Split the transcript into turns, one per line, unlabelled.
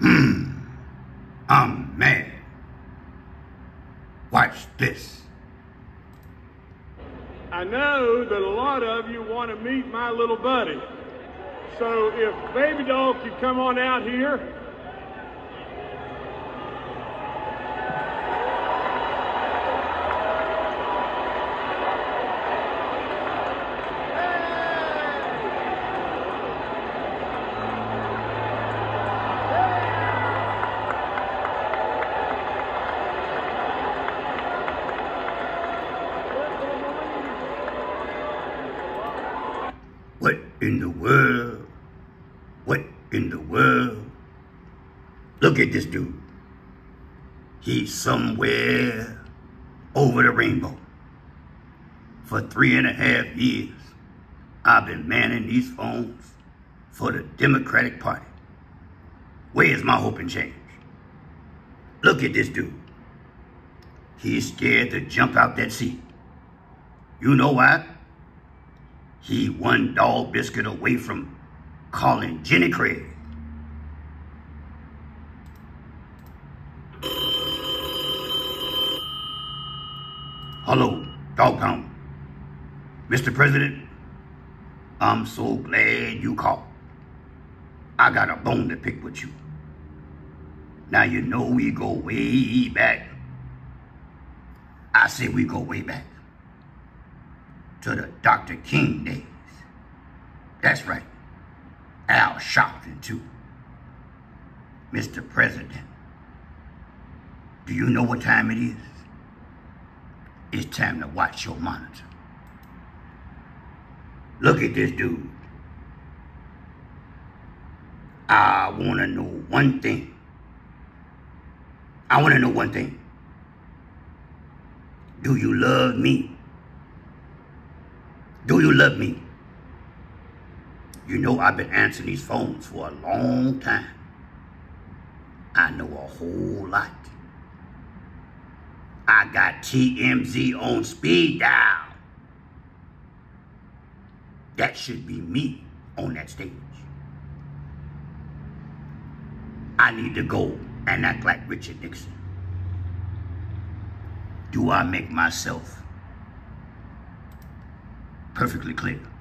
Hmm. Mad. Watch this.
I know that a lot of you want to meet my little buddy. So if Baby Doll could come on out here.
What in the world? What in the world? Look at this dude. He's somewhere over the rainbow. For three and a half years, I've been manning these phones for the Democratic Party. Where's my hope and change? Look at this dude. He's scared to jump out that seat. You know why? He one dog biscuit away from calling Jenny Craig. Hello, dog pound. Mr. President, I'm so glad you called. I got a bone to pick with you. Now you know we go way back. I say we go way back to the Dr. King days. That's right. Al Sharpton, too. Mr. President, do you know what time it is? It's time to watch your monitor. Look at this dude. I want to know one thing. I want to know one thing. Do you love me? Love me? You know I've been answering these phones for a long time. I know a whole lot. I got TMZ on speed dial. That should be me on that stage. I need to go and act like Richard Nixon. Do I make myself perfectly clear?